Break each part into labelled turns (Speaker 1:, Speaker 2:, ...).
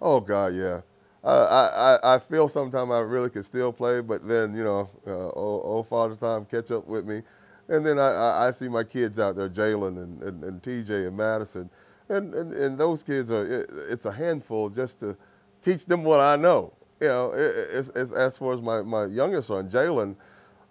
Speaker 1: Oh God, yeah. I, I, I feel sometimes I really could still play, but then you know, uh, old, old father time catch up with me, and then I, I, I see my kids out there, Jalen and, and, and TJ and Madison, and, and, and those kids are it, it's a handful just to teach them what I know. You know, it, it's, it's, as far as my, my youngest son, Jalen,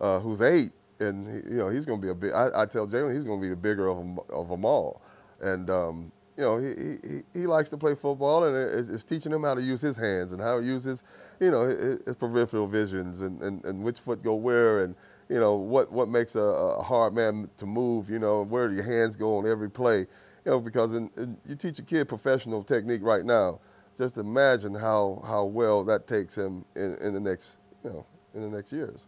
Speaker 1: uh, who's eight, and he, you know he's going to be a big. I, I tell Jalen he's going to be the bigger of them, of them all, and um, you know, he, he, he likes to play football and it's, it's, teaching him how to use his hands and how to use his, you know, his, his peripheral visions and, and, and which foot go where and, you know, what, what makes a, a hard man to move, you know, where do your hands go on every play, you know, because in, in, you teach a kid professional technique right now. Just imagine how, how well that takes him in, in the next, you know, in the next years.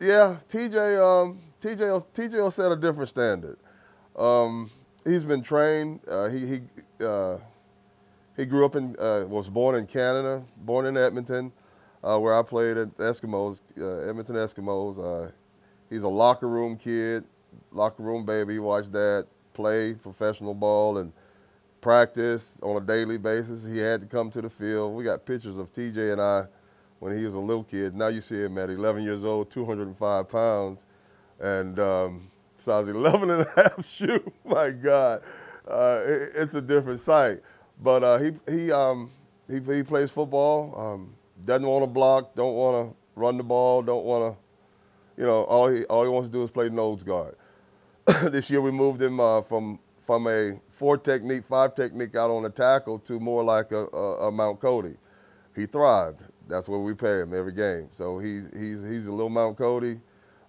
Speaker 1: Yeah, TJ, um, TJ, TJ set a different standard. Um, he's been trained. Uh, he he uh, he grew up in uh, was born in Canada, born in Edmonton, uh, where I played at Eskimos, uh, Edmonton Eskimos. Uh, he's a locker room kid, locker room baby. He watched dad play professional ball and practice on a daily basis. He had to come to the field. We got pictures of TJ and I when he was a little kid. Now you see him at 11 years old, 205 pounds, and um, size 11 and a half shoe. My God, uh, it, it's a different sight. But uh, he he um, he he plays football. Um, doesn't want to block. Don't want to run the ball. Don't want to, you know, all he all he wants to do is play nose guard. this year we moved him uh, from from a four technique, five technique out on the tackle to more like a, a, a Mount Cody. He thrived that's what we pay him every game. So he's he's he's a little Mount Cody,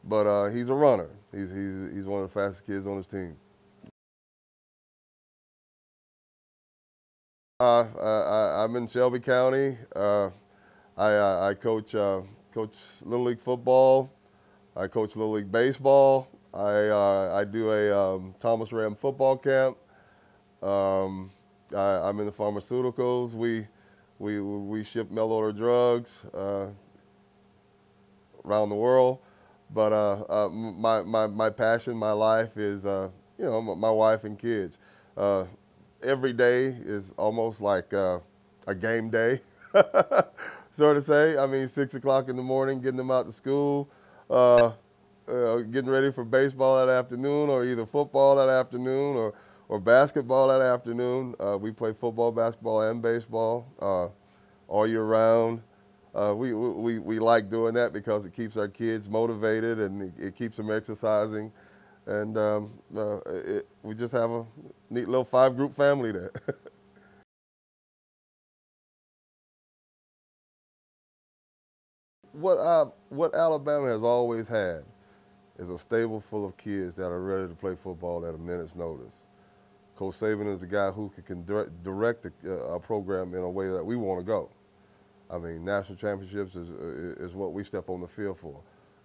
Speaker 1: but uh, he's a runner. He's he's he's one of the fastest kids on his team. Uh, I, am in Shelby County. Uh, I, I coach uh, coach Little League football. I coach Little League baseball. I uh, I do a um, Thomas Rayam football camp. Um, I, I'm in the pharmaceuticals. We we, we ship mail order drugs uh, around the world. But uh, uh, my, my, my passion, my life is, uh, you know, my wife and kids. Uh, every day is almost like a game day, sort of say. I mean, 6 o'clock in the morning, getting them out to school, getting ready for baseball that afternoon or either football that afternoon or or basketball that afternoon. Uh, we play football, basketball, and baseball uh, all year round. Uh, we, we, we like doing that because it keeps our kids motivated and it, it keeps them exercising. And um, uh, it, we just have a neat little five group family there. what, I, what Alabama has always had is a stable full of kids that are ready to play football at a minute's notice. Coach Saban is a guy who can direct, direct the, uh, program in a way that we want to go. I mean, national championships is, uh, is what we step on the field for.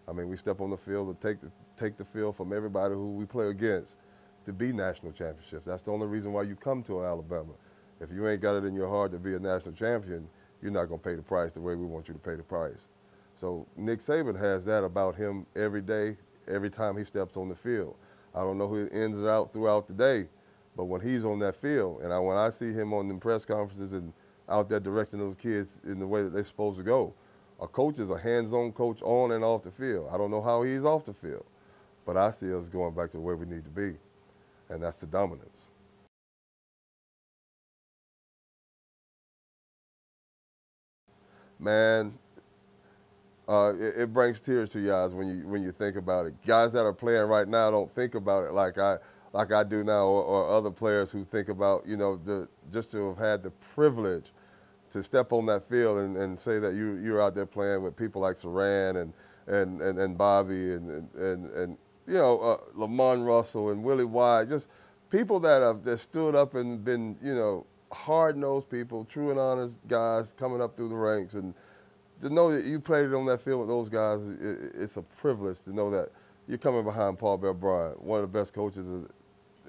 Speaker 1: I mean, we step on the field to take the, take the field from everybody who we play against to be national championships. That's the only reason why you come to Alabama. If you ain't got it in your heart to be a national champion, you're not going to pay the price the way we want you to pay the price. So Nick Saban has that about him every day, every time he steps on the field. I don't know who ends it out throughout the day, but when he's on that field, and I, when I see him on the press conferences and out there directing those kids in the way that they're supposed to go, a coach is a hands-on coach on and off the field. I don't know how he's off the field, but I see us going back to where we need to be, and that's the dominance. Man, uh, it, it, brings tears to your eyes when you when you think about it. Guys that are playing right now don't think about it like I like I do now, or, or, other players who think about, you know, the, just to have had the privilege to step on that field and, and say that you, you're out there playing with people like Siran and, and, and, and Bobby and, and, and, you know, uh, Lamon Russell and Willie White, just people that have just stood up and been, you know, hard-nosed people, true and honest guys coming up through the ranks. And to know that you played on that field with those guys, it, it's a privilege to know that you're coming behind Paul Bear Bryant, one of the best coaches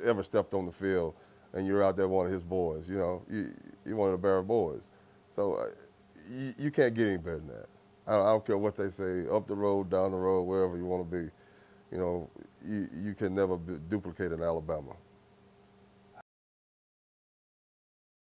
Speaker 1: ever stepped on the field, and you're out there one of his boys. You know, you, you're one of the Bear boys. So uh, you, you, can't get any better than that. I don't, I don't, care what they say, up the road, down the road, wherever you want to be. you know, you, you can never duplicate in Alabama.